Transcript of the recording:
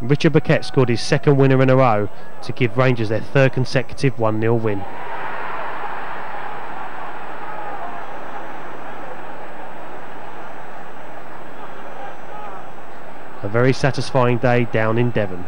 Richard Pacquette scored his second winner in a row to give Rangers their third consecutive 1-0 win. A very satisfying day down in Devon.